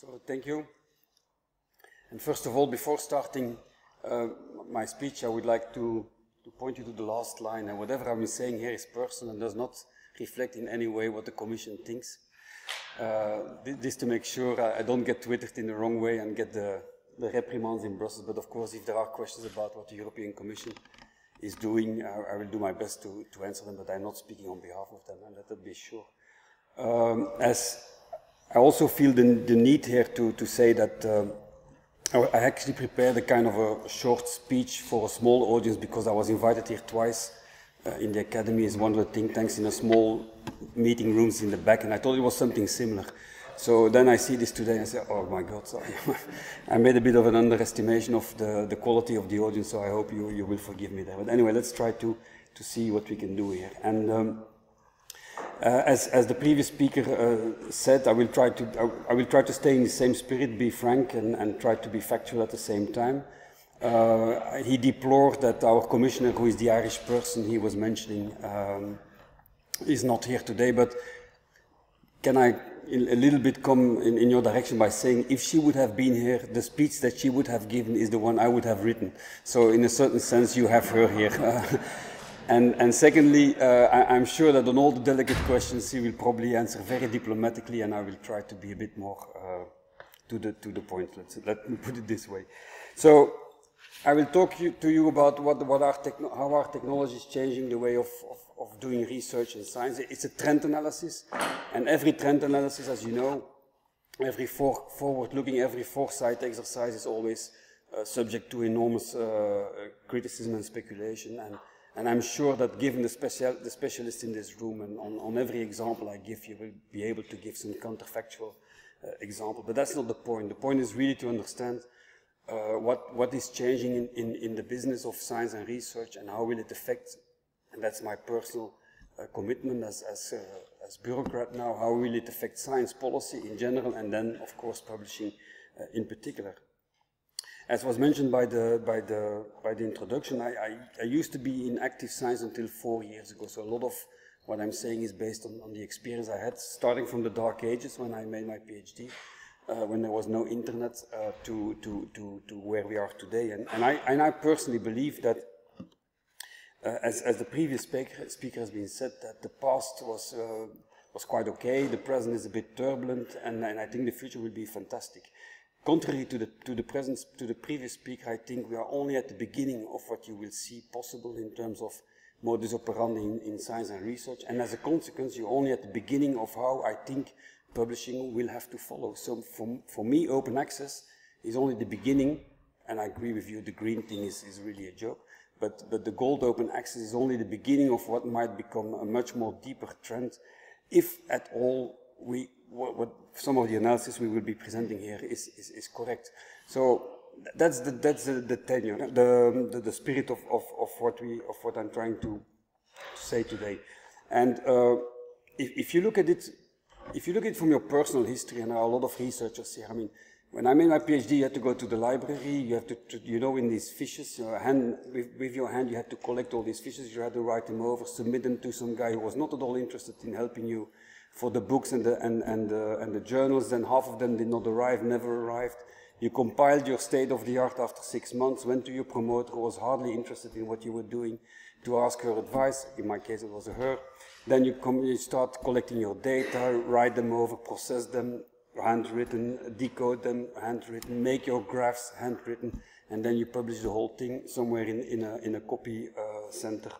So thank you. And first of all, before starting uh, my speech, I would like to, to point you to the last line. And whatever I'm saying here is personal and does not reflect in any way what the Commission thinks. Uh, this to make sure I, don't get twittered in the wrong way and get the, the reprimands in Brussels. But of course, if there are questions about what the European Commission is doing, I, I will do my best to, to answer them, but I'm not speaking on behalf of them, and let that be sure. Um, as I also feel the, the, need here to, to say that um, I actually prepared a kind of a short speech for a small audience because I was invited here twice uh, in the academy as one of the think tanks in a small meeting rooms in the back, and I thought it was something similar. So then I see this today and I say, oh my God, sorry. I made a bit of an underestimation of the, the quality of the audience, so I hope you, you will forgive me there. But anyway, let's try to, to see what we can do here. And um, uh, as, as the previous speaker uh, said, I will try to I, will try to stay in the same spirit, be frank, and, and try to be factual at the same time. Uh, he deplored that our commissioner, who is the Irish person he was mentioning, um, is not here today. But can I a little bit come in, in, your direction by saying if she would have been here, the speech that she would have given is the one I would have written. So in a certain sense, you have her here. And, and secondly, uh, I, am sure that on all the delicate questions, he will probably answer very diplomatically, and I will try to be a bit more uh, to, the, to the point. Let's, let me put it this way. So I will talk you, to you about what, what our how our technology is changing the way of, of, of doing research and science. It's a trend analysis, and every trend analysis, as you know, every for, forward-looking, every foresight exercise is always uh, subject to enormous uh, criticism and speculation. And and I'm sure that given the, special, the specialists in this room and on, on, every example I give, you will be able to give some counterfactual uh, example. But that's not the point. The point is really to understand uh, what, what is changing in, in, in, the business of science and research and how will it affect, and that's my personal uh, commitment as, as, uh, as bureaucrat now, how will it affect science policy in general and then, of course, publishing uh, in particular. As was mentioned by the, by the, by the introduction, I, I, I, used to be in active science until four years ago. So a lot of what I'm saying is based on, on the experience I had, starting from the dark ages when I made my PhD, uh, when there was no internet, uh, to, to, to, to where we are today. And, and, I, and I personally believe that, uh, as, as the previous speaker, speaker has been said, that the past was, uh, was quite okay, the present is a bit turbulent, and, and I think the future will be fantastic. Contrary to the, to the present, to the previous speaker, I think we are only at the beginning of what you will see possible in terms of modus operandi in, in science and research. And as a consequence, you're only at the beginning of how I think publishing will have to follow. So for, for me, open access is only the beginning, and I agree with you, the green thing is, is really a joke. But, but the gold open access is only the beginning of what might become a much more deeper trend, if at all we, what, what some of the analysis we will be presenting here is, is, is correct. So that's the, that's the, the tenure, the, the, the, spirit of, of, of what we, of what I'm trying to say today. And uh, if, if you look at it, if you look at it from your personal history, and there are a lot of researchers here, I mean, when I made my PhD, you had to go to the library, you have to, to you know, in these fishes, your hand, with, with, your hand, you had to collect all these fishes, you had to write them over, submit them to some guy who was not at all interested in helping you for the books and the, and, and, and the journals, then half of them did not arrive, never arrived. You compiled your state of the art after six months, went to your promoter who was hardly interested in what you were doing to ask her advice. In my case, it was her. Then you, come, you start collecting your data, write them over, process them, handwritten, decode them, handwritten, make your graphs handwritten, and then you publish the whole thing somewhere in, in, a, in a copy uh, center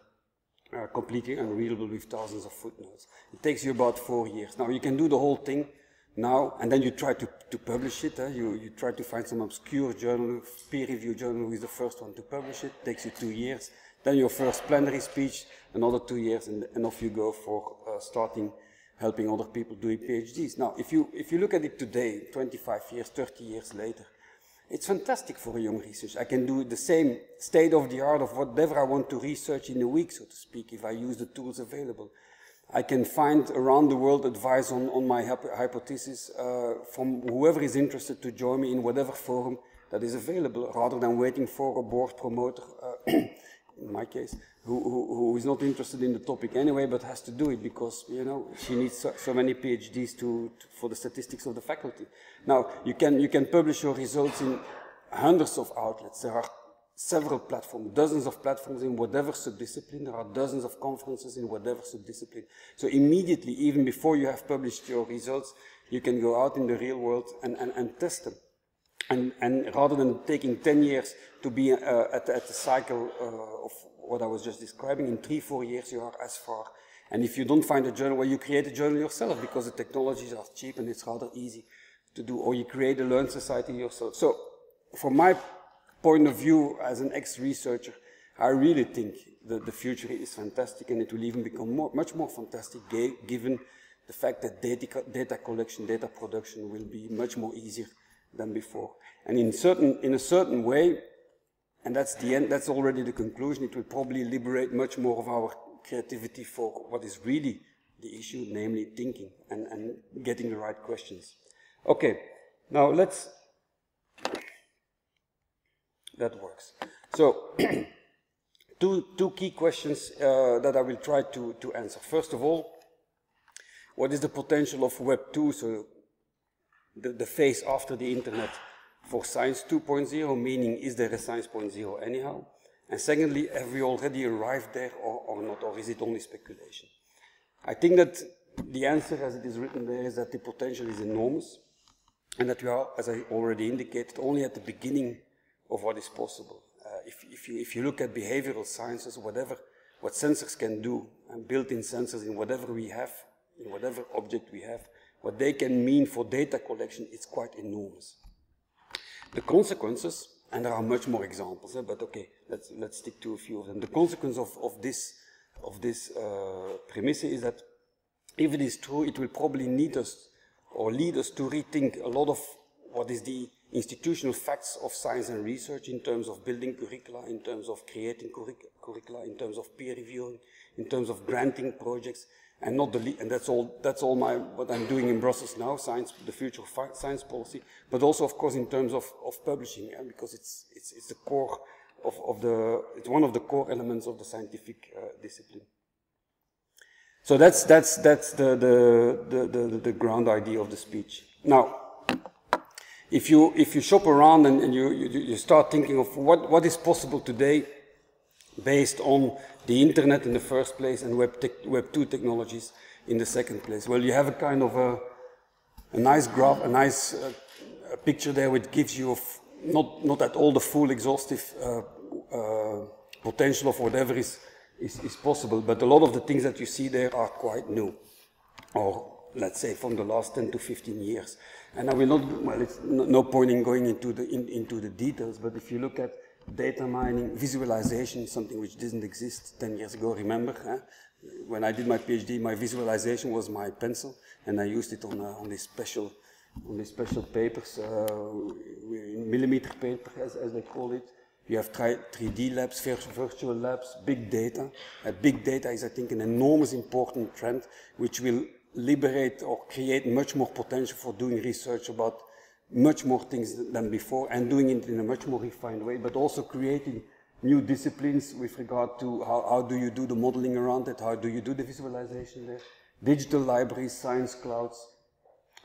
uh, completely unreadable with thousands of footnotes. It takes you about four years. Now you can do the whole thing now, and then you try to, to publish it. You, you try to find some obscure journal, peer-reviewed journal who is the first one to publish it. it. Takes you two years. Then your first plenary speech, another two years, and, and off you go for uh, starting helping other people doing PhDs. Now, if you, if you look at it today, 25 years, 30 years later, it's fantastic for a young researcher. I can do the same state of the art of whatever I want to research in a week, so to speak, if I use the tools available. I can find around the world advice on, on my hypothesis uh, from whoever is interested to join me in whatever forum that is available, rather than waiting for a board promoter. Uh, in my case, who, who, who is not interested in the topic anyway, but has to do it because, you know, she needs so, so many PhDs to, to, for the statistics of the faculty. Now, you can, you can publish your results in hundreds of outlets. There are several platforms, dozens of platforms in whatever subdiscipline. There are dozens of conferences in whatever subdiscipline. So immediately, even before you have published your results, you can go out in the real world and, and, and test them. And, and, rather than taking 10 years to be uh, at, at, the cycle uh, of what I was just describing, in three, four years you are as far. And if you don't find a journal, well, you create a journal yourself because the technologies are cheap and it's rather easy to do, or you create a Learn Society yourself. So, from my point of view as an ex-researcher, I really think that the future is fantastic and it will even become more, much more fantastic given the fact that data, data collection, data production will be much more easier than before. And in, certain, in a certain way, and that's the end, that's already the conclusion, it will probably liberate much more of our creativity for what is really the issue, namely thinking and, and getting the right questions. Okay, now let's, that works. So, two, two key questions uh, that I will try to, to answer. First of all, what is the potential of Web 2, so the, the phase after the internet for Science 2.0, meaning is there a Science 0.0 anyhow? And secondly, have we already arrived there or, or not, or is it only speculation? I think that the answer as it is written there is that the potential is enormous and that we are, as I already indicated, only at the beginning of what is possible. Uh, if, if, you, if you look at behavioral sciences, whatever, what sensors can do, and built-in sensors in whatever we have, in whatever object we have, what they can mean for data collection is quite enormous. The consequences, and there are much more examples, eh, but okay, let's, let's stick to a few of them. The consequence of, of this, of this uh, premise is that if it is true, it will probably need us or lead us to rethink a lot of what is the institutional facts of science and research in terms of building curricula, in terms of creating curricula, in terms of peer reviewing, in terms of granting projects, and not the and that's all that's all my what I'm doing in Brussels now, science, the future of science policy, but also of course in terms of, of publishing, yeah, because it's it's it's the core of, of the it's one of the core elements of the scientific uh, discipline. So that's that's that's the the, the the the ground idea of the speech. Now, if you if you shop around and, and you, you you start thinking of what what is possible today based on the internet in the first place and Web, Web 2 technologies in the second place. Well, you have a kind of a, a nice graph, a nice uh, a picture there which gives you not, not at all the full exhaustive uh, uh, potential of whatever is, is, is, possible, but a lot of the things that you see there are quite new, or let's say from the last 10 to 15 years. And I will not, well, it's no point in going into the, in, into the details, but if you look at data mining, visualization, something which didn't exist 10 years ago, remember? When I did my PhD, my visualization was my pencil, and I used it on, on these special, on these special papers, uh, millimeter paper, as, as they call it. You have 3D labs, virtual labs, big data. Uh, big data is, I think, an enormous important trend which will liberate or create much more potential for doing research about much more things than before and doing it in a much more refined way, but also creating new disciplines with regard to how, how do you do the modeling around it, how do you do the visualization there, digital libraries, science clouds,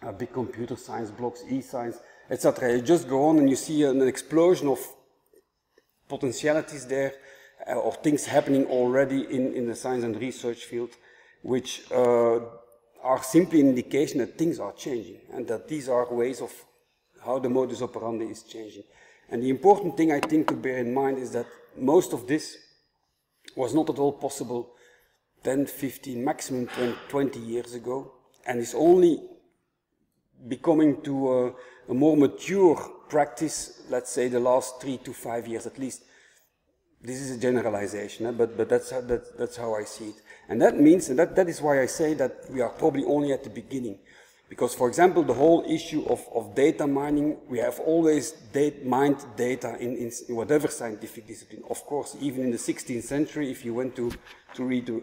uh, big computer science blogs, e-science, etc. You just go on and you see an explosion of potentialities there uh, or things happening already in, in the science and research field, which uh, are simply an indication that things are changing and that these are ways of how the modus operandi is changing. And the important thing I think to bear in mind is that most of this was not at all possible 10, 15, maximum 20 years ago, and is only becoming to a, a more mature practice, let's say the last three to five years at least. This is a generalization, eh? but, but that's, how, that, that's how I see it. And that means, and that, that is why I say that we are probably only at the beginning. Because, for example, the whole issue of, of data mining, we have always date, mined data in, in, in, whatever scientific discipline. Of course, even in the 16th century, if you went to, to read a,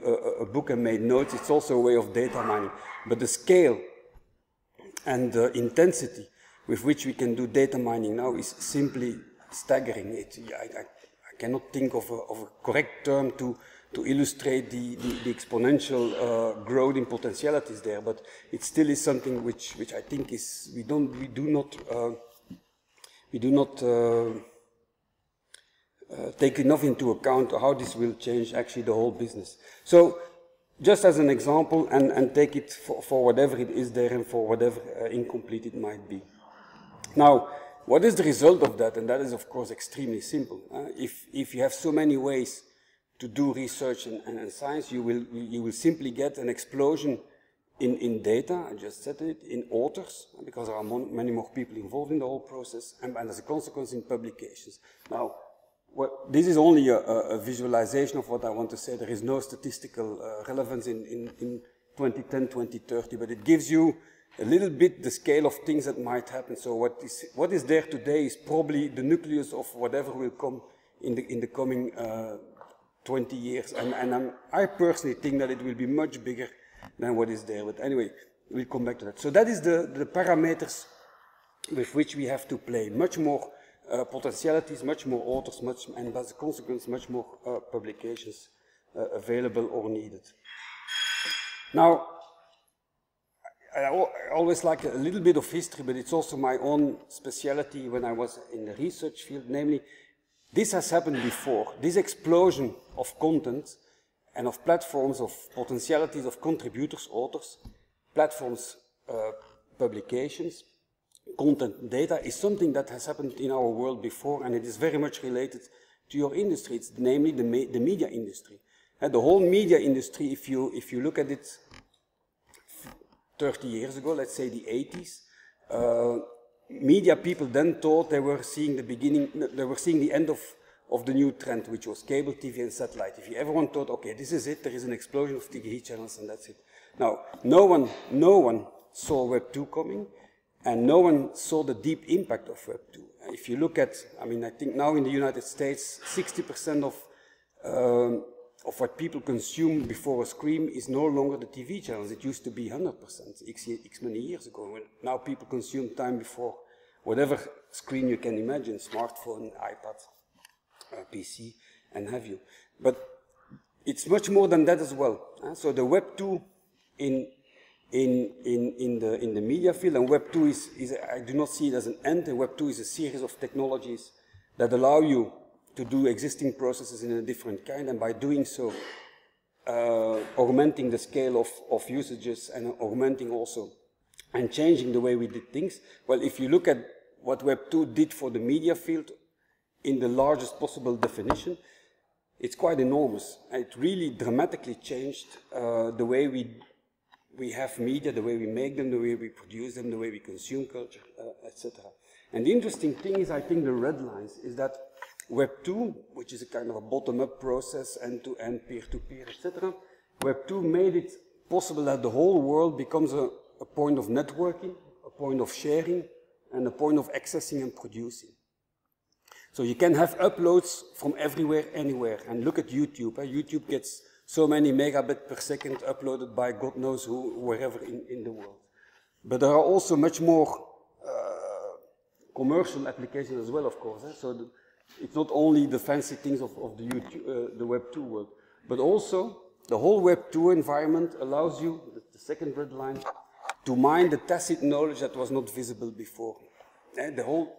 a, book and made notes, it's also a way of data mining. But the scale and the intensity with which we can do data mining now is simply staggering. It, I, I, cannot think of a, of a correct term to, to illustrate the, the, the exponential uh, growth in potentialities there, but it still is something which, which I think is, we don't, we do not, uh, we do not uh, uh, take enough into account how this will change actually the whole business. So just as an example and, and take it for, for whatever it is there and for whatever uh, incomplete it might be. Now, what is the result of that? And that is, of course, extremely simple. If, if you have so many ways to do research and, and, and, science, you will, you will simply get an explosion in, in data, I just said it, in authors, because there are many more people involved in the whole process, and, and as a consequence in publications. Now, what, this is only a, a, visualization of what I want to say. There is no statistical uh, relevance in, in, in 2010, 2030, but it gives you a little bit the scale of things that might happen. So what is, what is there today is probably the nucleus of whatever will come in the, in the coming uh, 20 years. And, and i personally think that it will be much bigger than what is there. But anyway, we'll come back to that. So that is the, the parameters with which we have to play. Much more uh, potentialities, much more authors, much, and as a consequence, much more uh, publications uh, available or needed. Now, I always like a little bit of history, but it's also my own specialty when I was in the research field. Namely, this has happened before. This explosion of content and of platforms, of potentialities of contributors, authors, platforms, uh, publications, content, data is something that has happened in our world before, and it is very much related to your industry. It's namely the, me the media industry. And the whole media industry, if you, if you look at it 30 years ago, let's say the 80s, uh, media people then thought they were seeing the beginning, they were seeing the end of, of the new trend, which was cable TV and satellite. If everyone thought, okay, this is it, there is an explosion of TV channels and that's it. Now, no one, no one saw Web 2 coming, and no one saw the deep impact of Web 2. If you look at, I mean, I think now in the United States, 60% of um, of what people consume before a screen is no longer the TV channels. It used to be 100% X, X many years ago. Now people consume time before whatever screen you can imagine, smartphone, iPad, uh, PC, and have you. But it's much more than that as well. Uh, so the Web 2 in, in, in, in, the, in the media field, and Web 2 is, is, I do not see it as an end, Web 2 is a series of technologies that allow you to do existing processes in a different kind, and by doing so, uh, augmenting the scale of, of usages and augmenting also and changing the way we did things. Well, if you look at what Web 2 did for the media field in the largest possible definition, it's quite enormous. It really dramatically changed uh, the way we, we have media, the way we make them, the way we produce them, the way we consume culture, uh, etc. And the interesting thing is, I think the red lines is that Web 2, which is a kind of a bottom-up process, end-to-end, peer-to-peer, etc. Web 2 made it possible that the whole world becomes a, a point of networking, a point of sharing, and a point of accessing and producing. So you can have uploads from everywhere, anywhere. And look at YouTube. Eh? YouTube gets so many megabit per second uploaded by God knows who, wherever in, in the world. But there are also much more uh, commercial applications as well, of course. Eh? So the, it's not only the fancy things of, of the, YouTube, uh, the Web 2 world, but also the whole Web 2 environment allows you, the, the second red line, to mine the tacit knowledge that was not visible before. And the whole,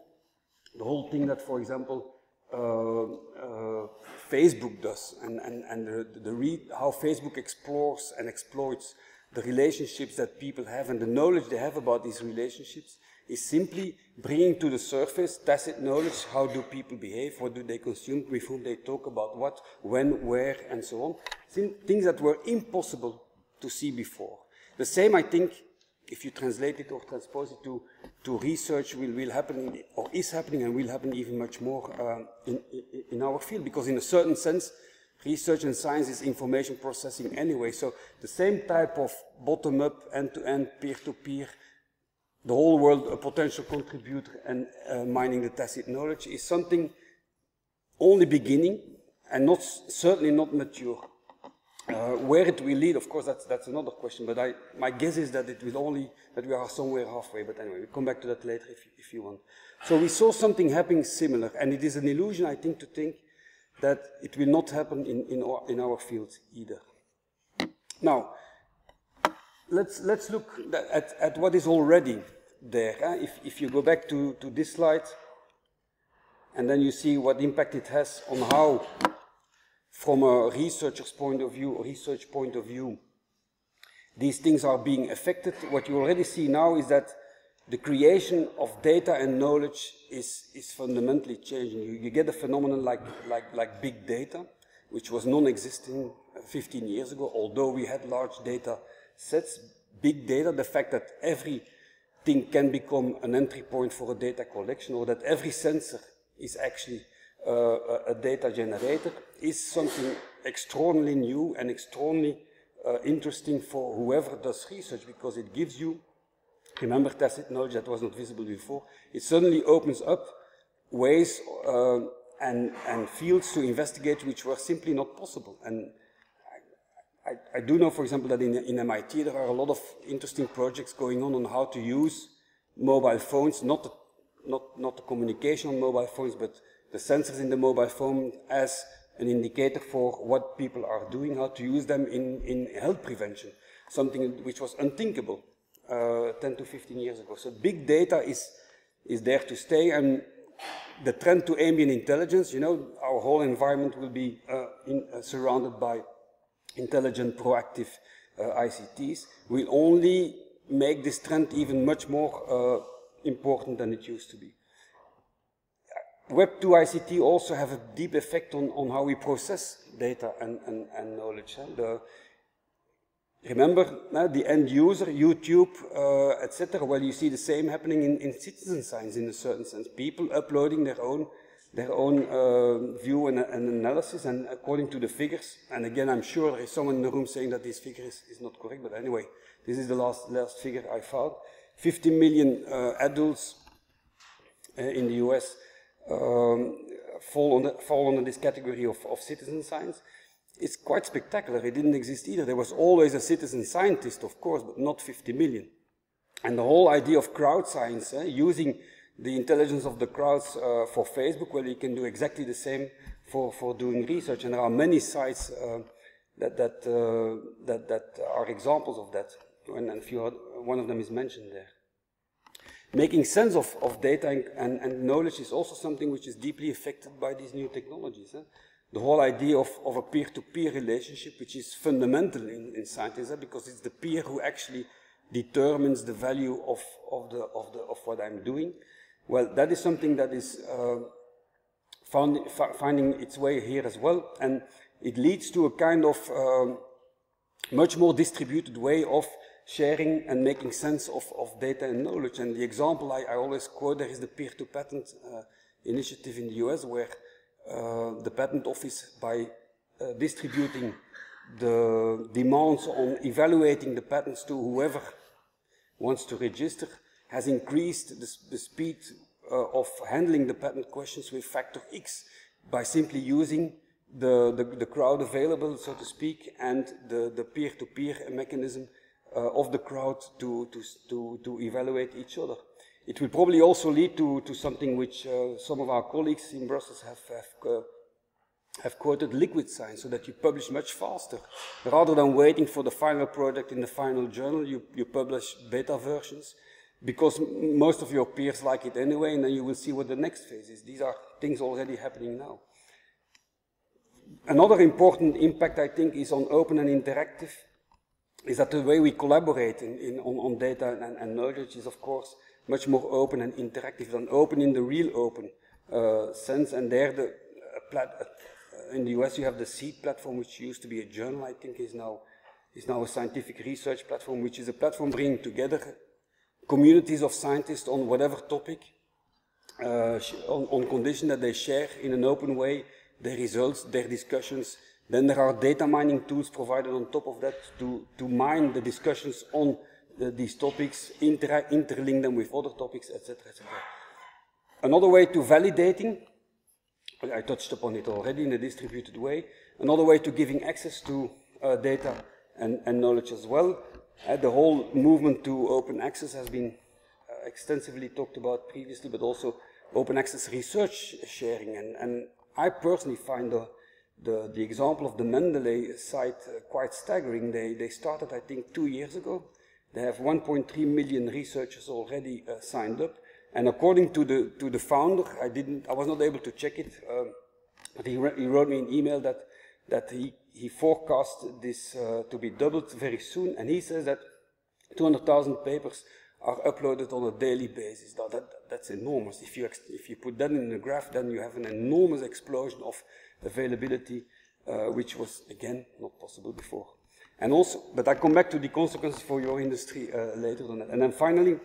the whole thing that, for example, uh, uh, Facebook does, and, and, and the, the read, how Facebook explores and exploits the relationships that people have and the knowledge they have about these relationships is simply bringing to the surface tacit knowledge, how do people behave, what do they consume, with whom they talk about what, when, where, and so on. Things that were impossible to see before. The same, I think, if you translate it or transpose it to, to research, will, will happen, or is happening, and will happen even much more uh, in, in our field, because in a certain sense, research and science is information processing anyway. So the same type of bottom-up, end-to-end, peer-to-peer the whole world a potential contributor and uh, mining the tacit knowledge is something only beginning and not certainly not mature. Uh, where it will lead, of course, that's, that's another question, but I, my guess is that it will only, that we are somewhere halfway, but anyway, we'll come back to that later if, if you want. So we saw something happening similar, and it is an illusion, I think, to think that it will not happen in, in, our, in our field either. Now, let's, let's look at, at what is already there. If, if you go back to, to this slide, and then you see what impact it has on how, from a researcher's point of view, research point of view, these things are being affected. What you already see now is that the creation of data and knowledge is, is fundamentally changing. You, you get a phenomenon like, like, like big data, which was non-existing 15 years ago, although we had large data sets. Big data, the fact that everything can become an entry point for a data collection, or that every sensor is actually a, a, data generator, is something extraordinarily new and extraordinarily uh, interesting for whoever does research, because it gives you remember tacit knowledge that was not visible before, it suddenly opens up ways uh, and, and fields to investigate which were simply not possible. And I, I, do know, for example, that in, in, MIT there are a lot of interesting projects going on on how to use mobile phones, not not, not the communication on mobile phones, but the sensors in the mobile phone as an indicator for what people are doing, how to use them in, in health prevention, something which was unthinkable uh, 10 to 15 years ago. So big data is, is there to stay and the trend to ambient intelligence, you know, our whole environment will be uh, in, uh, surrounded by intelligent, proactive uh, ICTs, will only make this trend even much more uh, important than it used to be. Web 2 ICT also have a deep effect on, on how we process data and, and, and knowledge. The, Remember the end user, YouTube, uh, etc. Well, you see the same happening in, in, citizen science in a certain sense. People uploading their own their own uh, view and, and, analysis, and according to the figures. And again, I'm sure there is someone in the room saying that this figure is, is not correct. But anyway, this is the last last figure I found. 50 million uh, adults uh, in the U.S. Um, fall under fall under this category of, of citizen science it's quite spectacular. It didn't exist either. There was always a citizen scientist, of course, but not 50 million. And the whole idea of crowd science, eh, using the intelligence of the crowds uh, for Facebook, well, you can do exactly the same for, for doing research. And there are many sites uh, that, that, uh, that, that are examples of that. And, and few, one of them is mentioned there. Making sense of, of data and, and, and, knowledge is also something which is deeply affected by these new technologies. Eh? the whole idea of, of a peer-to-peer -peer relationship, which is fundamental in, in science, because it's the peer who actually determines the value of, of, the, of, the, of what I'm doing. Well, that is something that is uh, found, finding its way here as well, and it leads to a kind of um, much more distributed way of sharing and making sense of, of data and knowledge. And the example I, I always quote there is the peer-to-patent uh, initiative in the US, where uh, the patent office by uh, distributing the demands on evaluating the patents to whoever wants to register has increased the, the speed uh, of handling the patent questions with factor X by simply using the, the, the, crowd available, so to speak, and the peer-to-peer -peer mechanism uh, of the crowd to, to, to, to evaluate each other. It will probably also lead to, to something which uh, some of our colleagues in Brussels have, have, uh, have, quoted liquid science, so that you publish much faster. Rather than waiting for the final product in the final journal, you, you publish beta versions, because most of your peers like it anyway, and then you will see what the next phase is. These are things already happening now. Another important impact, I think, is on open and interactive, is that the way we collaborate in, in, on, on, data and, and knowledge is, of course, much more open and interactive than open in the real open uh, sense. And there, the uh, uh, in the US, you have the SEED platform, which used to be a journal, I think, is now is now a scientific research platform, which is a platform bringing together communities of scientists on whatever topic, uh, on, on condition that they share in an open way their results, their discussions. Then there are data mining tools provided on top of that to, to mine the discussions on uh, these topics, inter interlink them with other topics, etc., etc. Another way to validating, I touched upon it already in a distributed way, another way to giving access to uh, data and, and, knowledge as well. Uh, the whole movement to open access has been uh, extensively talked about previously, but also open access research sharing. And, and I personally find the, the, the example of the Mendeley site uh, quite staggering. They, they started, I think, two years ago. They have 1.3 million researchers already uh, signed up. And according to the, to the founder, I didn't, I was not able to check it, um, but he, he, wrote me an email that, that he, he forecast this uh, to be doubled very soon. And he says that 200,000 papers are uploaded on a daily basis. That, that, that's enormous. If you, if you put that in a graph, then you have an enormous explosion of availability, uh, which was, again, not possible before. And also, but I come back to the consequences for your industry uh, later on that. And then finally,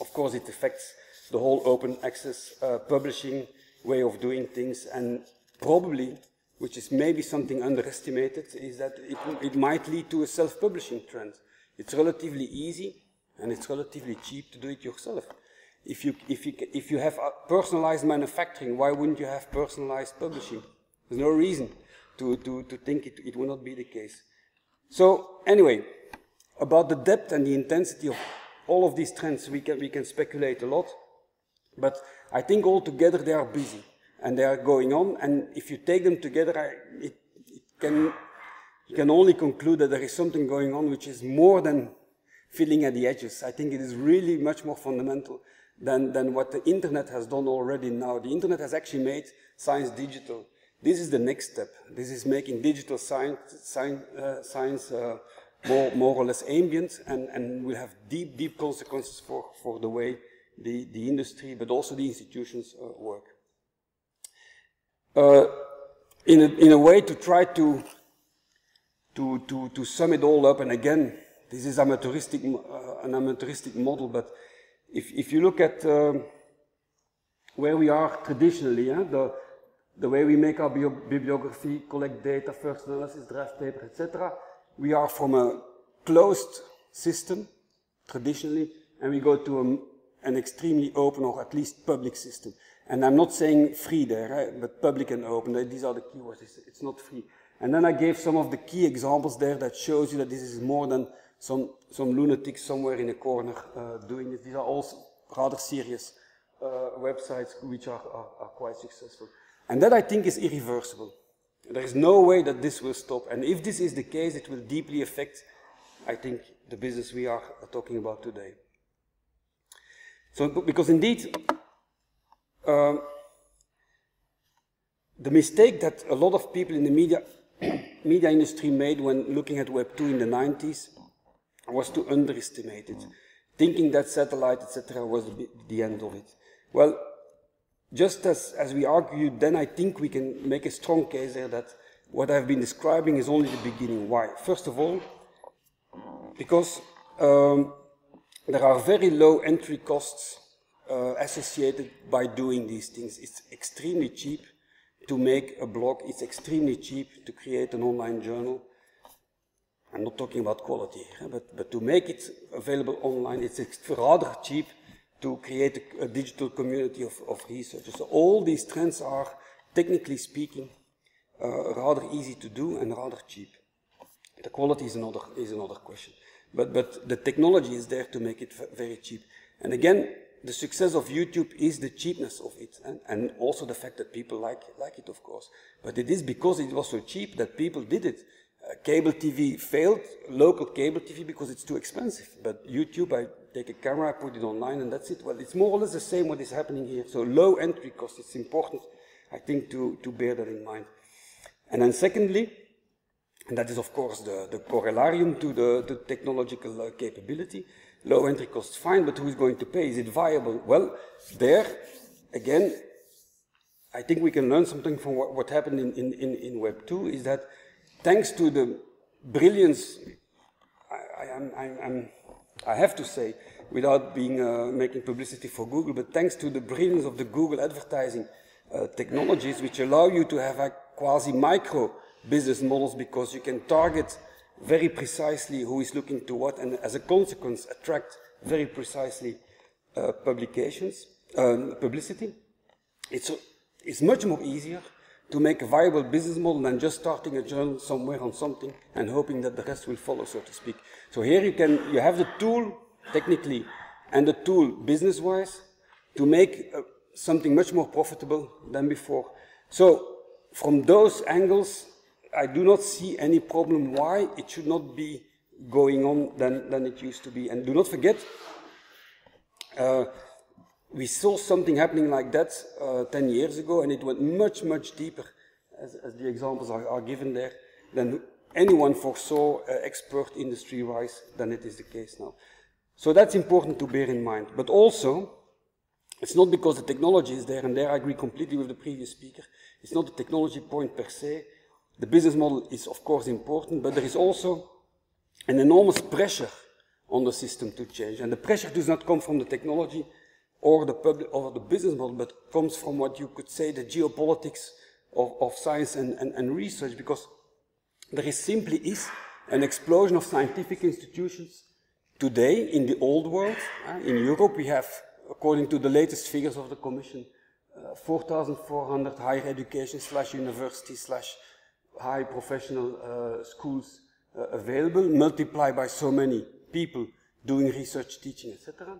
of course, it affects the whole open access uh, publishing way of doing things. And probably, which is maybe something underestimated, is that it, it might lead to a self-publishing trend. It's relatively easy and it's relatively cheap to do it yourself. If you, if you, if you have personalized manufacturing, why wouldn't you have personalized publishing? There's no reason to, to, to think it, it will not be the case. So anyway, about the depth and the intensity of all of these trends, we can, we can speculate a lot, but I think altogether they are busy and they are going on, and if you take them together, I, it, it can, you can only conclude that there is something going on which is more than filling at the edges. I think it is really much more fundamental than, than what the internet has done already now. The internet has actually made science digital. This is the next step. This is making digital science, science, uh, science uh, more, more or less ambient and, and will have deep, deep consequences for, for the way the, the industry, but also the institutions uh, work. Uh, in, a, in a way to try to, to, to, to sum it all up, and again, this is amateuristic, uh, an amateuristic model, but if, if you look at um, where we are traditionally, the, the way we make our bibliography, collect data, first analysis, draft paper, etc., we are from a closed system, traditionally, and we go to a, an extremely open or at least public system. And I'm not saying free there, right? but public and open, these are the keywords, it's, it's not free. And then I gave some of the key examples there that shows you that this is more than some, some lunatic somewhere in a corner uh, doing it. These are all rather serious uh, websites which are, are, are, quite successful. And that I think is irreversible. There is no way that this will stop. And if this is the case, it will deeply affect, I think, the business we are talking about today. So, because indeed, um, the mistake that a lot of people in the media, media industry made when looking at Web 2 in the 90s was to underestimate it, thinking that satellite, etc., was the, the, end of it. Well, just as, as we argued, then I think we can make a strong case there that what I've been describing is only the beginning. Why? First of all, because um, there are very low entry costs uh, associated by doing these things. It's extremely cheap to make a blog. It's extremely cheap to create an online journal. I'm not talking about quality, but, but to make it available online, it's rather cheap to create a, a digital community of, of, researchers. So all these trends are, technically speaking, uh, rather easy to do and rather cheap. The quality is another, is another question. But, but the technology is there to make it very cheap. And again, the success of YouTube is the cheapness of it, and, and also the fact that people like, like it, of course. But it is because it was so cheap that people did it. Uh, cable TV failed, local cable TV, because it's too expensive. But YouTube, I take a camera, I put it online, and that's it. Well, it's more or less the same what is happening here. So low entry cost, it's important, I think, to, to bear that in mind. And then secondly, and that is of course the, the corollarium to the, the technological uh, capability, low entry costs fine, but who is going to pay? Is it viable? Well, there, again, I think we can learn something from what, what happened in, in, in, Web 2 is that thanks to the brilliance, I, I, I'm, i have to say, without being uh, making publicity for Google, but thanks to the brilliance of the Google advertising uh, technologies, which allow you to have a quasi micro business models because you can target very precisely who is looking to what, and as a consequence, attract very precisely uh, publications, um, publicity. It's, it's much more easier to make a viable business model than just starting a journal somewhere on something and hoping that the rest will follow, so to speak. So here you can, you have the tool technically and the tool business-wise to make uh, something much more profitable than before. So, from those angles, I do not see any problem why it should not be going on than, than it used to be. And do not forget, uh, we saw something happening like that uh, 10 years ago, and it went much, much deeper, as, as the examples are, are, given there, than anyone foresaw uh, expert industry-wise than it is the case now. So that's important to bear in mind. But also, it's not because the technology is there, and there I agree completely with the previous speaker. It's not the technology point per se. The business model is of course important, but there is also an enormous pressure on the system to change. And the pressure does not come from the technology or the public or the business model, but comes from what you could say the geopolitics of, of science and, and, and research, because there is simply is an explosion of scientific institutions today in the old world. Uh, in Europe, we have, according to the latest figures of the Commission, uh, 4,400 higher education slash university slash high professional uh, schools uh, available, multiplied by so many people doing research, teaching, etc.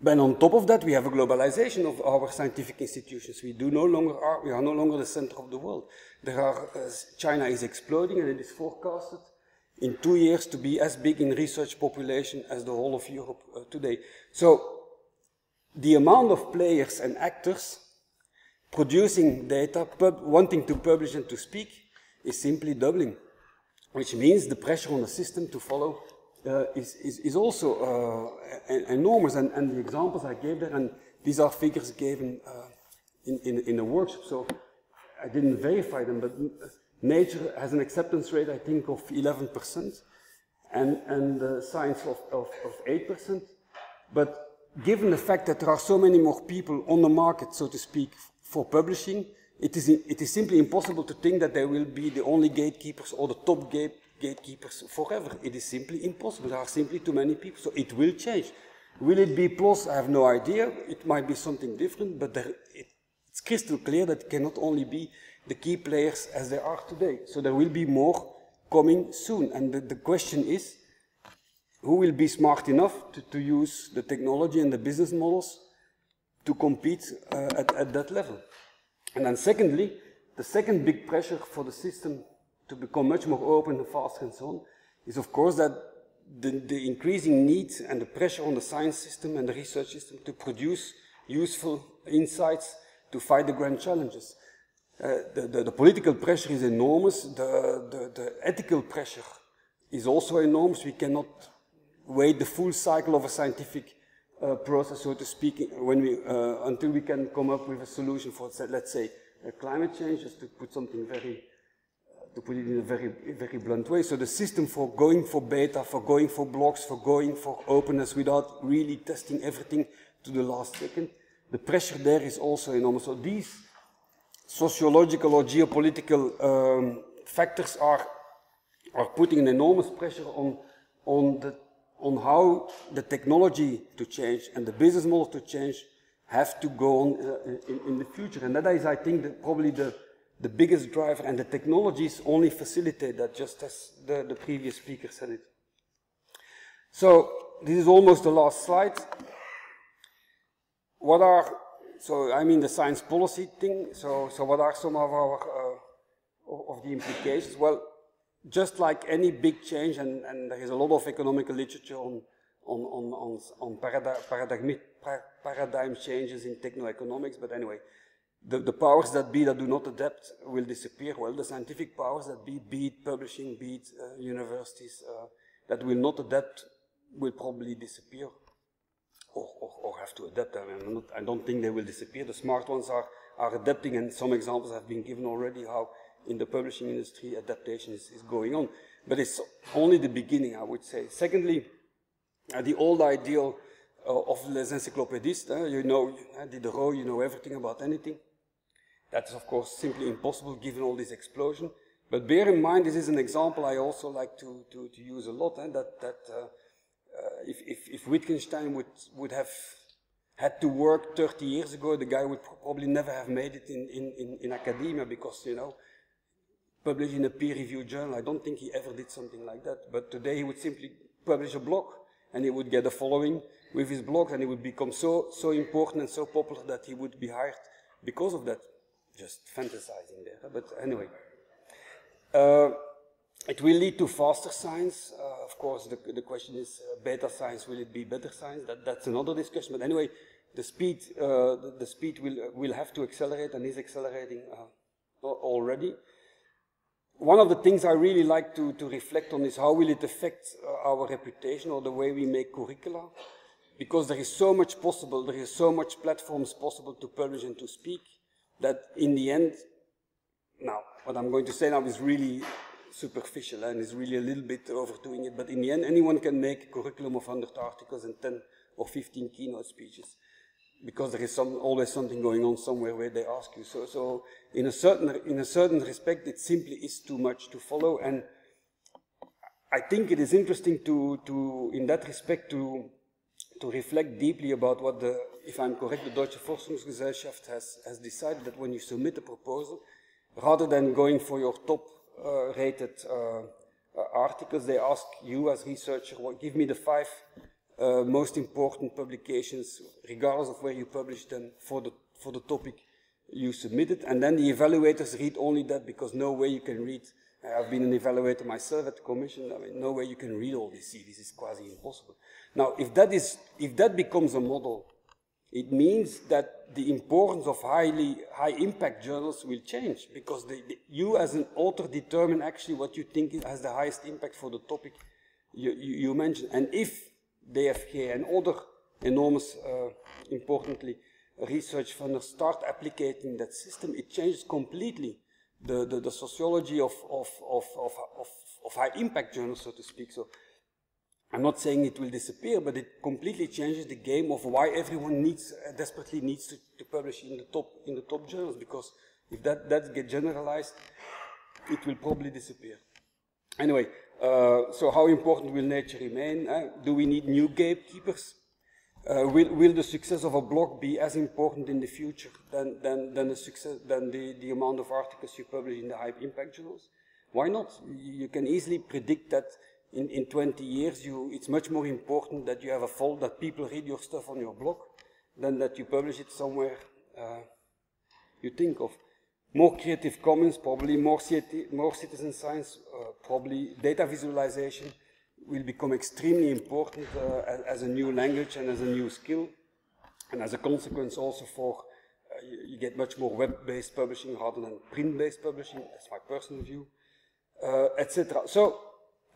But on top of that, we have a globalization of our scientific institutions. We do no longer are, we are no longer the center of the world. There are, uh, China is exploding and it is forecasted in two years to be as big in research population as the whole of Europe uh, today. So the amount of players and actors producing data, wanting to publish and to speak, is simply doubling, which means the pressure on the system to follow uh, is, is, is, also uh, enormous. And, and, the examples I gave there, and these are figures given uh, in, in, in the workshop, so I didn't verify them, but nature has an acceptance rate, I think, of 11%, and, and science of, of, of 8%. But given the fact that there are so many more people on the market, so to speak, for publishing, it is, it is simply impossible to think that they will be the only gatekeepers or the top gate, gatekeepers forever. It is simply impossible. There are simply too many people. So it will change. Will it be plus? I have no idea. It might be something different, but there, it, it's crystal clear that it cannot only be the key players as they are today. So there will be more coming soon. And the, the question is, who will be smart enough to, to, use the technology and the business models to compete uh, at, at that level? And then secondly, the second big pressure for the system to become much more open and faster and so on is of course that the, the increasing need and the pressure on the science system and the research system to produce useful insights to fight the grand challenges. Uh, the, the, the, political pressure is enormous, the, the, ethical pressure is also enormous. We cannot wait the full cycle of a scientific uh, process, so to speak, when we, uh, until we can come up with a solution for, let's say, uh, climate change, just to put something very, to put it in a very, very blunt way. So the system for going for beta, for going for blogs, for going for openness without really testing everything to the last second, the pressure there is also enormous. So these sociological or geopolitical um, factors are, are putting an enormous pressure on, on the on how the technology to change and the business model to change have to go on uh, in, in, the future. And that is, I think, the, probably the, the biggest driver, and the technologies only facilitate that, just as the, the previous speaker said it. So, this is almost the last slide. What are, so I mean the science policy thing, so, so what are some of our, uh, of the implications? Well, just like any big change, and, and there is a lot of economical literature on, on, on, on, on paradigm, paradigm, changes in techno-economics, but anyway, the, the powers that be that do not adapt will disappear. Well, the scientific powers that be, be it publishing, be it uh, universities, uh, that will not adapt will probably disappear or, or, or have to adapt. I, mean, not, I don't think they will disappear. The smart ones are, are adapting, and some examples have been given already how in the publishing industry, adaptation is, is going on. But it's only the beginning, I would say. Secondly, uh, the old ideal uh, of les encyclopédistes, uh, you know, uh, Diderot, you know everything about anything. That's of course simply impossible given all this explosion. But bear in mind, this is an example I also like to, to, to use a lot, eh, that, that uh, uh, if, if, if Wittgenstein would, would have had to work 30 years ago, the guy would probably never have made it in, in, in, in academia because, you know, publish in a peer-reviewed journal. I don't think he ever did something like that. But today he would simply publish a blog and he would get a following with his blog and he would become so, so important and so popular that he would be hired because of that. Just fantasizing there. But anyway, uh, it will lead to faster science. Uh, of course, the, the question is uh, beta science, will it be better science? That, that's another discussion. But anyway, the speed, uh, the, speed will, will have to accelerate and is accelerating uh, already. One of the things I really like to, to reflect on is how will it affect uh, our reputation or the way we make curricula? Because there is so much possible, there is so much platforms possible to publish and to speak, that in the end, now, what I'm going to say now is really superficial and is really a little bit overdoing it, but in the end, anyone can make a curriculum of 100 articles and 10 or 15 keynote speeches because there is some, always something going on somewhere where they ask you. So, so in a certain in a certain respect, it simply is too much to follow. And I think it is interesting to to in that respect to to reflect deeply about what the, if I'm correct, the Deutsche Forschungsgesellschaft has has decided that when you submit a proposal, rather than going for your top uh, rated uh, uh, articles, they ask you as researcher, well, give me the five uh, most important publications, regardless of where you publish them, for the, for the topic you submitted. And then the evaluators read only that because no way you can read. I've been an evaluator myself at the commission. I mean, no way you can read all these CVs. It's quasi impossible. Now, if that is, if that becomes a model, it means that the importance of highly high impact journals will change because the, the, you as an author determine actually what you think has the highest impact for the topic you, you, you mentioned. And if DFG and other enormous, uh, importantly, research funders start applicating that system, it changes completely the, the, the sociology of, of, of, of, of, of high impact journals, so to speak. So I'm not saying it will disappear, but it completely changes the game of why everyone needs, uh, desperately needs to, to, publish in the top, in the top journals, because if that, that gets generalized, it will probably disappear. Anyway, uh, so how important will nature remain? Uh, do we need new gatekeepers? Uh, will, will, the success of a blog be as important in the future than, than, than, the, success, than the, the amount of articles you publish in the high impact journals? Why not? You can easily predict that in, in 20 years you, it's much more important that you have a folder that people read your stuff on your blog than that you publish it somewhere uh, you think of more Creative Commons, probably more, more citizen science, uh, probably data visualization will become extremely important uh, as, as, a new language and as a new skill. And as a consequence also for, uh, you, you, get much more web-based publishing rather than print-based publishing, that's my personal view, uh, etc. So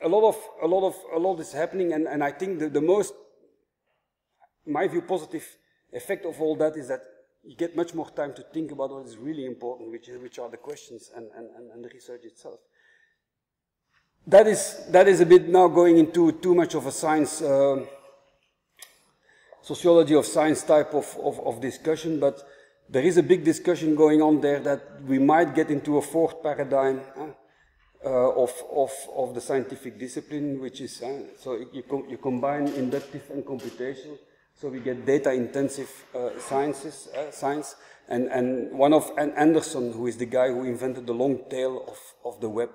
a lot of, a lot of, a lot is happening and, and I think the, the most, my view, positive effect of all that is that you get much more time to think about what is really important, which, is, which are the questions and, and, and the research itself. That is, that is a bit now going into too much of a science, uh, sociology of science type of, of, of, discussion, but there is a big discussion going on there that we might get into a fourth paradigm uh, of, of, of the scientific discipline, which is, uh, so you, com you combine inductive and computational, so we get data-intensive uh, sciences, uh, science, and, and one of and Anderson, who is the guy who invented the long tail of, of the web,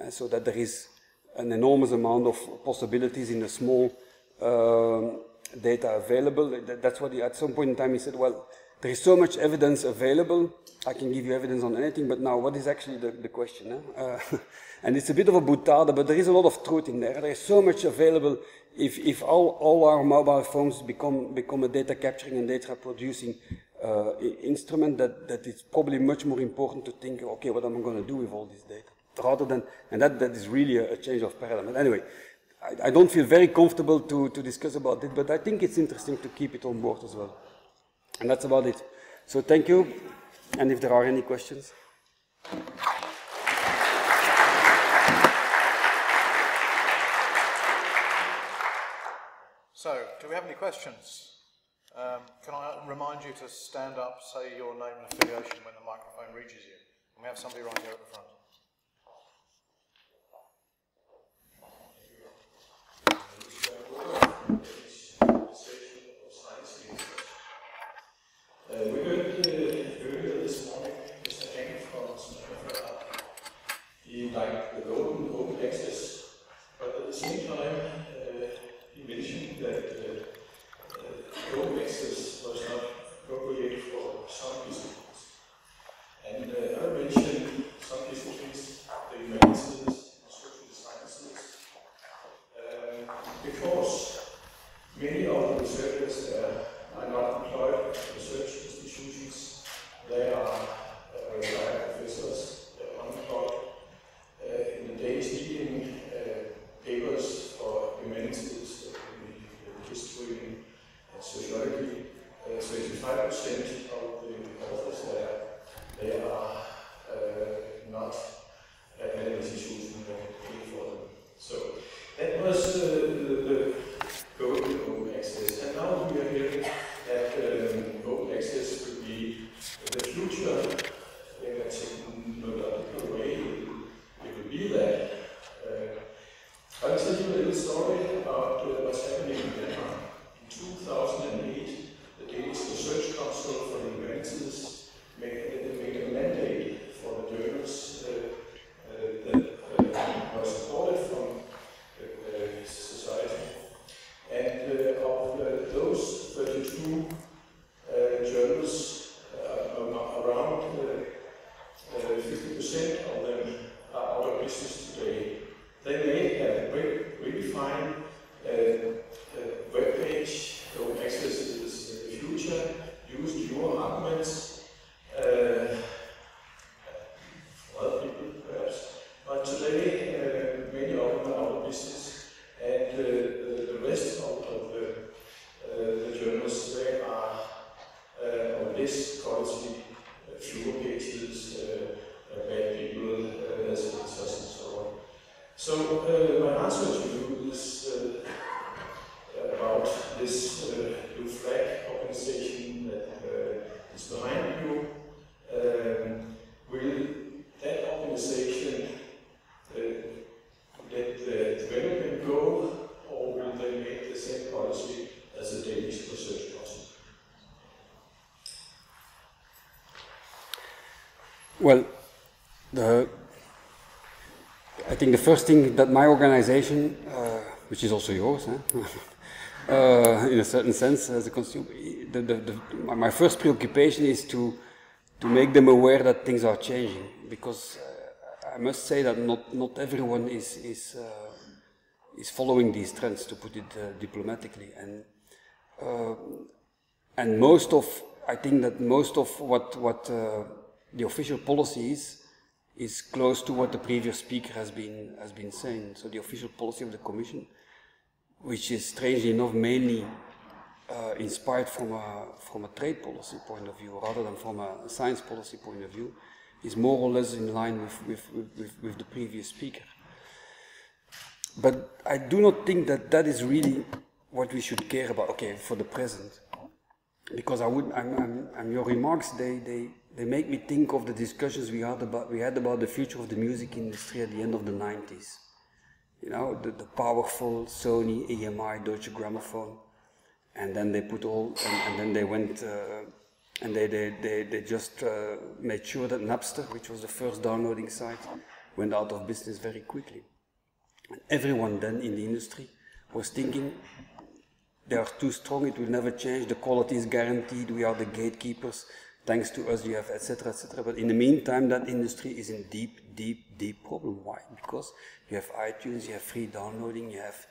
uh, so that there is an enormous amount of possibilities in the small um, data available. That's what he, at some point in time he said, well, there is so much evidence available, I can give you evidence on anything, but now what is actually the, the question? Eh? Uh, and it's a bit of a boutade, but there is a lot of truth in there. There is so much available if, if all, all our mobile phones become, become a data capturing and data producing uh, instrument, that, that it's probably much more important to think, okay, what am I going to do with all this data? Rather than, and that, that is really a, a change of paradigm. But anyway, I, I, don't feel very comfortable to, to discuss about it, but I think it's interesting to keep it on board as well. And that's about it. So thank you, and if there are any questions. So, do we have any questions? Um, can I remind you to stand up, say your name and affiliation when the microphone reaches you? And we have somebody right here at the front. Well, the, I think the first thing that my organization, uh, which is also yours, huh? uh, in a certain sense, as a consumer, the, the, the, my- first preoccupation is to, to make them aware that things are changing. Because uh, I must say that not, not everyone is, is, uh, is following these trends, to put it uh, diplomatically. And uh, and most of, I think that most of what, what the official policy is, close to what the previous speaker has been, has been saying. So the official policy of the Commission, which is strangely enough mainly uh, inspired from a, from a trade policy point of view rather than from a science policy point of view, is more or less in line with, with, with, with, with the previous speaker. But I do not think that that is really what we should care about, okay, for the present. Because I would, I'm, I'm, I'm your remarks, they, they, they make me think of the discussions we had about, we had about the future of the music industry at the end of the 90s. You know, the, the powerful Sony, EMI, Deutsche Grammophon. And then they put all, and, and then they went, uh, and they, they, they, they just uh, made sure that Napster, which was the first downloading site, went out of business very quickly. And everyone then in the industry was thinking, they are too strong, it will never change, the quality is guaranteed, we are the gatekeepers, thanks to us you have, etc., etc. But in the meantime, that industry is in deep, deep, deep problem. Why? Because you have iTunes, you have free downloading, you have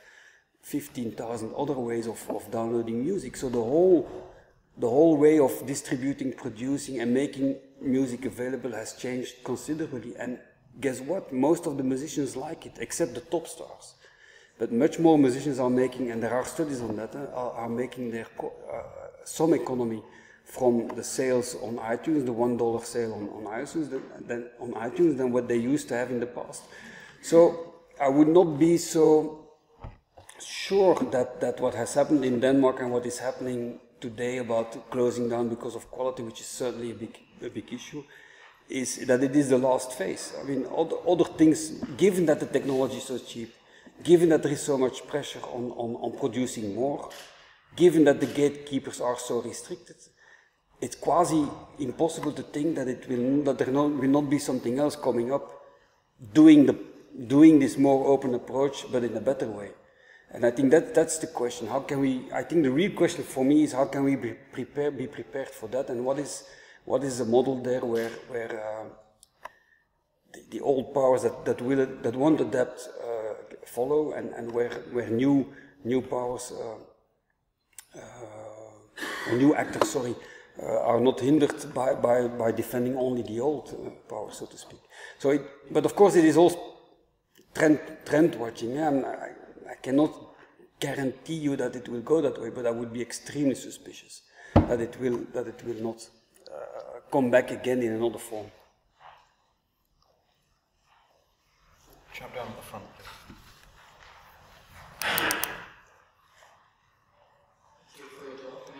15,000 other ways of, of downloading music. So the whole, the whole way of distributing, producing, and making music available has changed considerably. And guess what? Most of the musicians like it, except the top stars. But much more musicians are making, and there are studies on that, uh, are, are making their uh, some economy from the sales on iTunes, the one dollar sale on, on iTunes, than, on iTunes than what they used to have in the past. So I would not be so sure that, that what has happened in Denmark and what is happening today about closing down because of quality, which is certainly a big, a big issue, is that it is the last phase. I mean, other, other things, given that the technology is so cheap, given that there is so much pressure on, on, on producing more, given that the gatekeepers are so restricted, it's quasi impossible to think that it will that there not, will not be something else coming up, doing the doing this more open approach, but in a better way. And I think that that's the question. How can we? I think the real question for me is how can we be prepared be prepared for that, and what is what is the model there where where uh, the, the old powers that that will that adapt uh, follow, and and where where new new powers. Uh, uh, new actors, sorry, are not hindered by, by, by defending only the old uh, power, so to speak. So, it, but of course, it is also trend trend watching. Yeah? I, I cannot guarantee you that it will go that way, but I would be extremely suspicious that it will, that it will not uh, come back again in another form. Jump down at the front, please.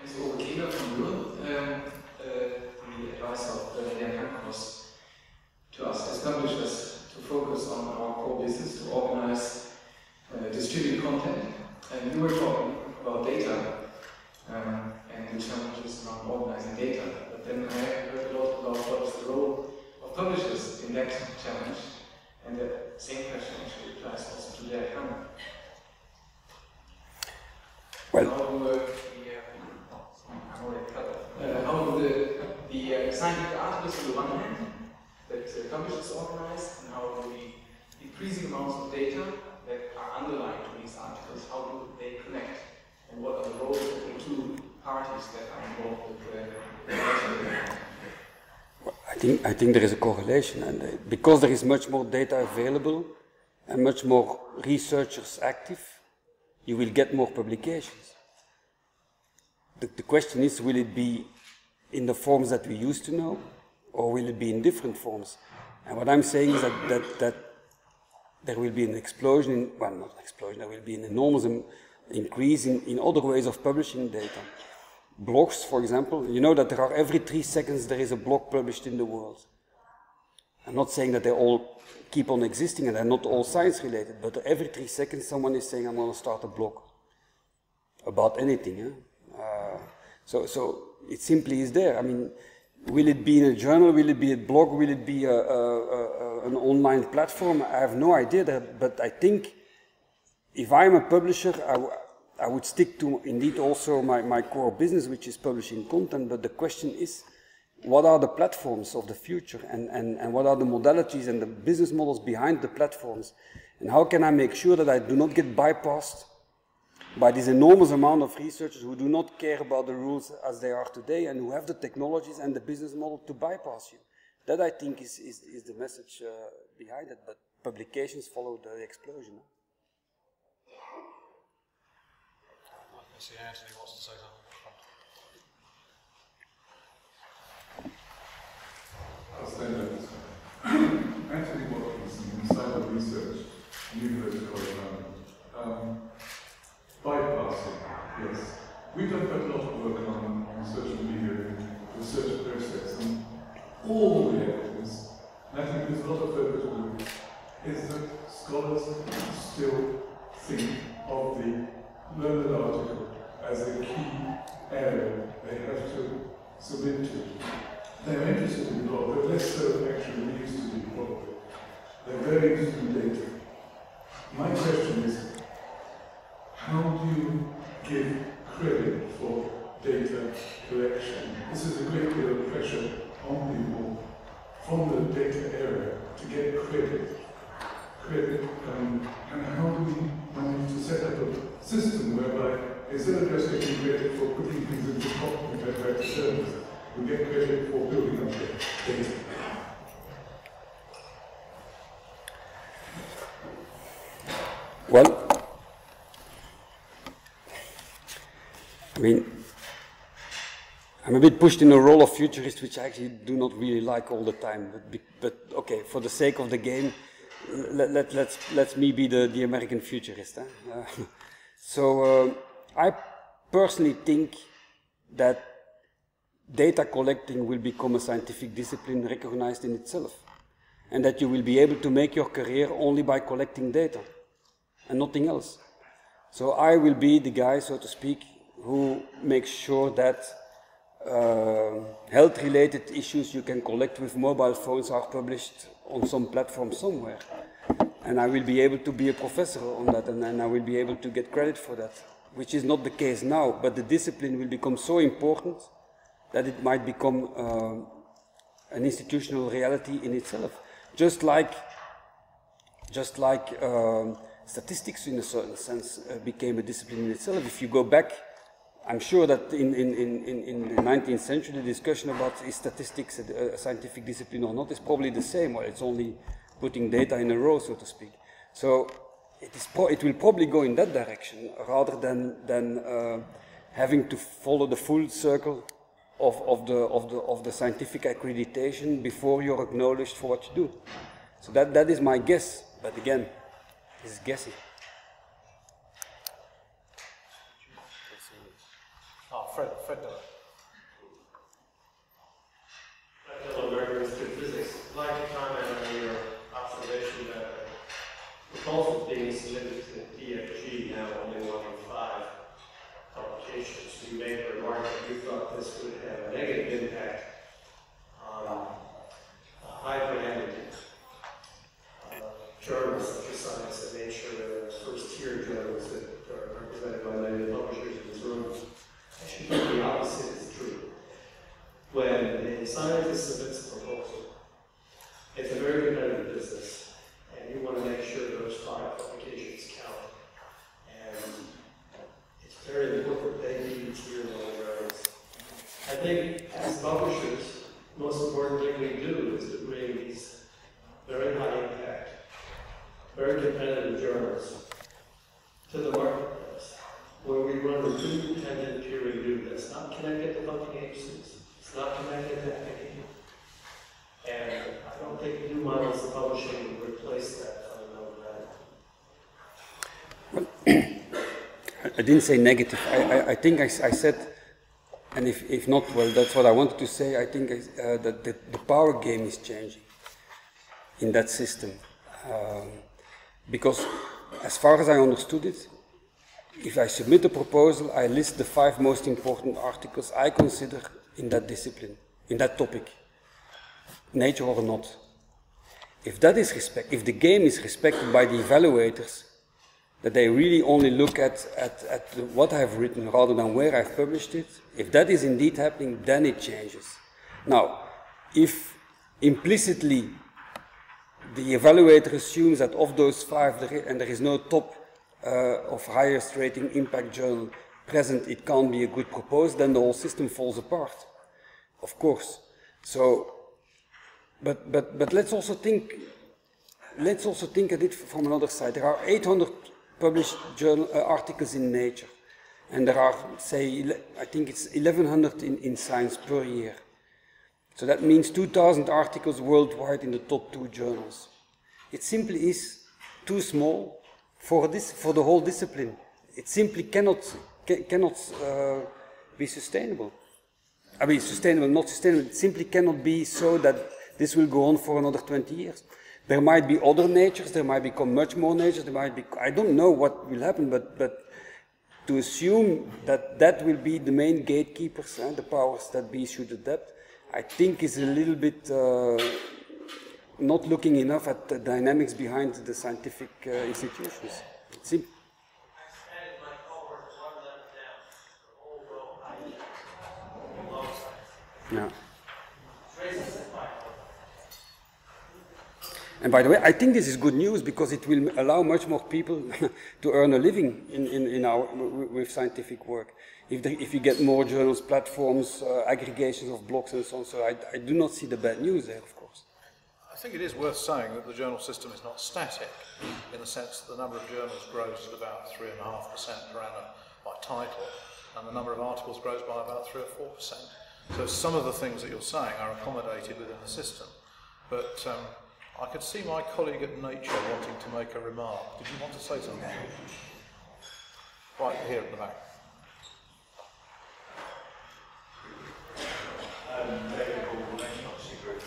So Kieler from Europe, um, uh, the advice of uh, Jan Hankos to us as publishers to focus on our core business, to organize, distribute content. And you were talking about data um, and the challenges around organizing data. But then I heard a lot about what is the role of publishers in that challenge. And the same question actually applies also to Jan Hankos. Well- how uh, the, uh, uh, how the, the uh, scientific articles on the one hand that uh, publishers organize, and how the increasing amounts of data that are underlying these articles, how do they connect, and what are the roles of the two parties that are involved with the, the? I think, I think there is a correlation, and uh, because there is much more data available and much more researchers active, you will get more publications. The, the question is, will it be in the forms that we used to know, or will it be in different forms? And what I'm saying is that, that, that there will be an explosion, in, well, not explosion, there will be an enormous increase in, in other ways of publishing data. Blogs, for example, you know that there are every three seconds there is a blog published in the world. I'm not saying that they all keep on existing and they're not all science related, but every three seconds someone is saying, I'm going to start a blog about anything. Huh? Uh, so, so it simply is there. I mean, will it be in a journal? Will it be a blog? Will it be a, a, a, an online platform? I have no idea, that, but I think if I'm a publisher, I, would stick to indeed also my, my core business, which is publishing content. But the question is, what are the platforms of the future and, and, and what are the modalities and the business models behind the platforms? And how can I make sure that I do not get bypassed by this enormous amount of researchers who do not care about the rules as they are today and who have the technologies and the business model to bypass you? That I think is, is, is the message uh, behind it, but publications follow the explosion. I see Anthony wants to say something. Anthony Watkinson, CIBER Research, University College London. Um, bypassing, yes. We've done quite a lot of work on, on social media and research process and all the evidence, and I think there's a lot of focus on it, is that scholars still think of the learned article as a key area they have to submit to. They're interested in law, but less so actually they used to be probably. They're very interested in data. My question is, how do you give credit for data collection? This is a great deal of pressure from the data area to get credit. Credit, um, and how do we manage to set up a system whereby instead of just getting credit for putting things into copy and back service, we get credit for building up the data. Well, I mean, I'm a bit pushed in the role of futurist, which I actually do not really like all the time. But, but okay, for the sake of the game, let, let, let's, let me be the, the American futurist. Huh? Uh, so uh, I personally think that data collecting will become a scientific discipline recognized in itself. And that you will be able to make your career only by collecting data and nothing else. So I will be the guy, so to speak, who makes sure that uh, health-related issues you can collect with mobile phones are published on some platform somewhere. And I will be able to be a professor on that, and, and I will be able to get credit for that, which is not the case now. But the discipline will become so important that it might become uh, an institutional reality in itself. Just like, just like um, statistics, in a certain sense, uh, became a discipline in itself. If you go back, I'm sure that in, in, in, in- the 19th century, the discussion about is statistics a, a scientific discipline or not is probably the same, or it's only putting data in a row, so to speak. So it, is it will probably go in that direction rather than, than uh, having to follow the full circle of, of, the, of, the, of the scientific accreditation before you're acknowledged for what you do. So that, that is my guess, but again, it's guessing. Oh, Fred, Fred Dylla. Hello, American Institute of Physics. I'd like to comment on your observation that proposals being submitted to DFG now only one in five publications. You made a remark that you thought this would have a negative impact on a high-branded uh, journals such as Science and Nature, the first-tier journals that are represented by many of the publishers in this room. I should think the opposite is true when a scientist submits a proposal, it's a very competitive business, and you want to make sure those five publications count. And it's very important they meet tier one journals. I think as publishers, most important thing we do is to bring these very high impact, very competitive journals to the marketplace, where we run a good independent peer review that's not connected to funding agencies. It's not connected to academia. And I don't think new models of publishing would replace that fundamental value. I didn't say negative. I, I, I think I, I, said, and if, if not, well, that's what I wanted to say. I think uh, that the, the, power game is changing in that system. Um, because as far as I understood it, if I submit a proposal, I list the five most important articles I consider in that discipline, in that topic, nature or not. If that is respect, if the game is respected by the evaluators, that they really only look at, at, at what I've written rather than where I've published it, if that is indeed happening, then it changes. Now, if implicitly the evaluator assumes that of those five, and there is no top uh, of highest rating impact journal present, it can't be a good proposal, then the whole system falls apart. Of course. So, but, but, but let's also think, let's also think at it from another side. There are 800 published journal, uh, articles in Nature. And there are, say, I think it's 1100 in, in Science per year. So that means 2000 articles worldwide in the top two journals. It simply is too small for, this, for the whole discipline. It simply cannot, ca cannot uh, be sustainable. I mean, sustainable, not sustainable. It simply cannot be so that this will go on for another 20 years. There might be other natures, there might become much more natures, there might be, I don't know what will happen, but, but to assume that that will be the main gatekeepers and eh, the powers that be should adapt, I think is a little bit uh, not looking enough at the dynamics behind the scientific uh, institutions. Yeah. And by the way, I think this is good news because it will allow much more people to earn a living in, in, in our, with scientific work. If, the, if you get more journals, platforms, uh, aggregations of blogs and so on, so I, I do not see the bad news there, of course. I think it is worth saying that the journal system is not static in the sense that the number of journals grows at about 3.5% per annum by title, and the number of articles grows by about 3 or 4%. So some of the things that you're saying are accommodated within the system. But um, I could see my colleague at Nature wanting to make a remark. Did you want to say something? Right here at the back. Um, David Hall, Nature Group.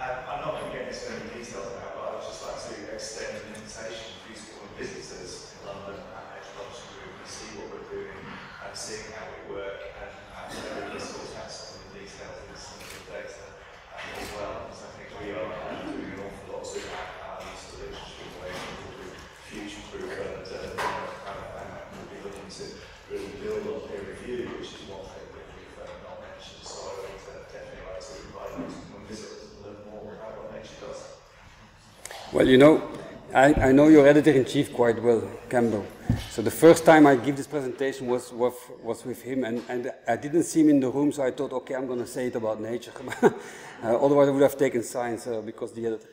Um, I'm not going to get into any details now, but I'd just like to extend an invitation to useful visitors in London and Nature Publishing Group to see what we're doing and seeing how we work and, and uh, sort out some of the details and some of the data um, as well. Because I think we are doing an awful lot to um, sort of interesting future-proof and, uh, and, and we'll be looking to really build on peer review, which is one thing that we've uh, not mentioned. So I would uh, definitely like to invite you to come visit us and learn more about what nature does. Well, you know, I, I know your editor-in-chief quite well, Campbell. So the first time I give this presentation was, was, was with him, and, and I didn't see him in the room, so I thought, okay, I'm going to say it about nature. uh, otherwise, I would have taken science uh, because the editor.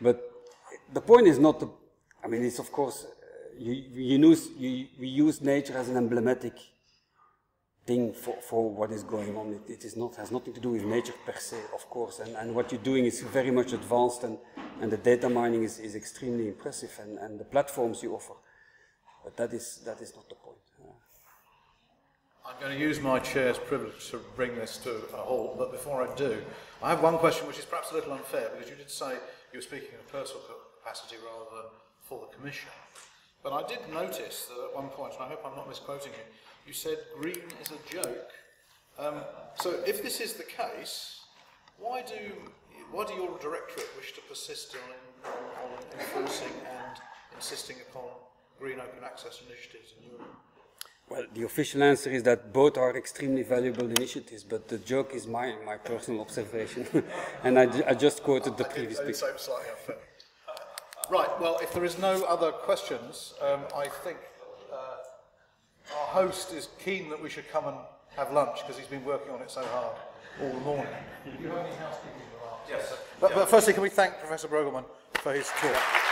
But the point is not, the, I mean, it's of course, you, you use, you, we use nature as an emblematic thing for, for what is going on. It, it is not, has nothing to do with nature per se, of course, and, and what you're doing is very much advanced and, and the data mining is, is extremely impressive and, and the platforms you offer. But that is, that is not the point. I'm going to use my chair's privilege to bring this to a halt, but before I do, I have one question which is perhaps a little unfair because you did say you were speaking in a personal capacity rather than for the Commission. But I did notice that at one point, and I hope I'm not misquoting you, you said green is a joke. Um, so if this is the case, why do, why do your directorate wish to persist on, on, on enforcing and insisting upon green open access initiatives in Europe? Well, the official answer is that both are extremely valuable initiatives, but the joke is my, my personal observation. and I, I, just quoted the previous speaker. slightly. Right, well, if there is no other questions, um, I think our host is keen that we should come and have lunch because he's been working on it so hard all the morning. You have any housekeeping remarks? Yes. But, but firstly, can we thank Professor Burgelman for his talk?